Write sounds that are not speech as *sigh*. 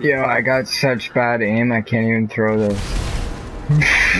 Yo, I got such bad aim, I can't even throw this. *laughs*